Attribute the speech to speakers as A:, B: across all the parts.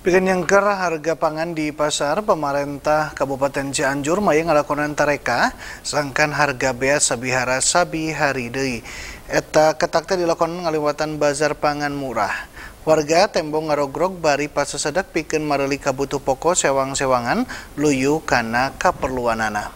A: Bikin nyengker harga pangan di pasar, pemerintah Kabupaten Cianjur maya ngalakonan tareka, sangkan harga beas sabihara sabi hari deui. Eta ketakta dilakonan ngaliwatan bazar pangan murah. Warga tembong ngarogrog bari pasasadak pikeun mareli kabutuh pokok sewang-sewangan luyu kana kaperluanana.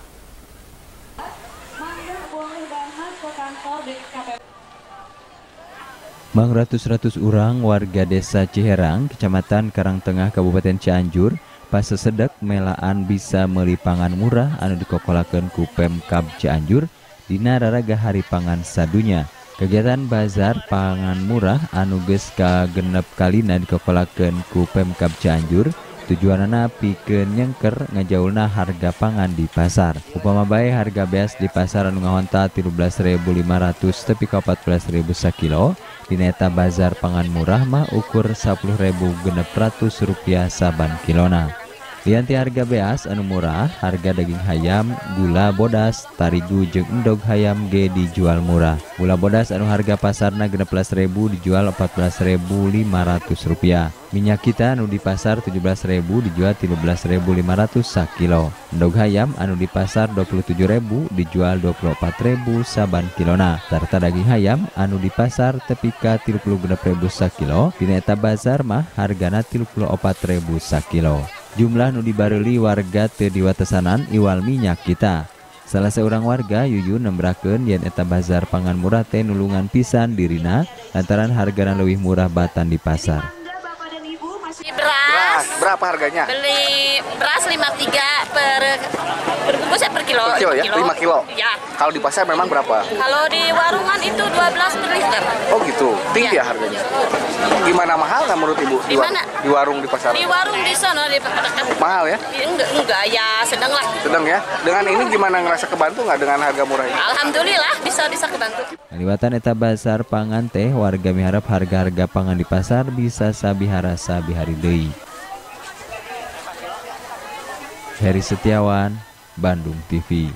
B: Mang ratus-ratus orang warga desa Ciherang, Kecamatan Karangtengah, Kabupaten Cianjur, pas sesedek melaan bisa meli pangan murah anu dikokolakan ku Pemkab Cianjur dina raraga hari pangan sadunya. Kegiatan bazar pangan murah anu geus ka genep kalina dikokolakan ku Pemkab Cianjur tujuanana pikeun nyengker ngajaulna harga pangan di pasar. Upama bae harga beas di pasar anu ngahonta 13.500 tepi ka 14.000 sakilo, di neta bazar pangan murah mah ukur 10.000 genep ratus rupiah saban kilona. Lianti harga beas anu murah, harga daging hayam, gula bodas, tarigu jeung endog hayam ge dijual murah. Gula bodas anu harga pasarna 16.000 dijual 14.500 rupiah. Minyak kita anu di pasar 17.000 dijual 13.500 sakilo. Endog hayam anu di pasar 27.000 dijual 24.000 saban kilona. Serta daging hayam anu di pasar tepi ka 36.000 sakilo, di neta bazar mah hargana 34.000 sakilo jumlah nu dibareli warga teu diwatesanan iwal minyak kita. Salah seorang warga Yuyu nembrakeun yen eta bazar pangan murah teh nulungan pisan dirina lantaran hargana leuwih murah batan di pasar.
C: Beras,
D: berapa harganya?
C: beli beras 53 per per bungkus ya per kilo.
D: Per kilo ya? 5 kilo?
C: Ya.
D: Kalau di pasar memang berapa?
C: Kalau di warungan itu 12 per liter.
D: Oh gitu, tinggi
C: Ya.
D: ya harganya. Gimana mahal nggak menurut ibu
C: Di mana?
D: di warung di pasar?
C: Di warung di sana di dekat.
D: Mahal ya?
C: Enggak, enggak ya sedang lah.
D: Sedang ya. Dengan ini gimana ngerasa kebantu nggak dengan harga murah ini?
C: Alhamdulillah bisa bisa kebantu.
B: Kaliwatan eta bazar pangan teh warga miharap harga-harga pangan di pasar bisa sabihara sabihari deui. Heri Setiawan, Bandung TV.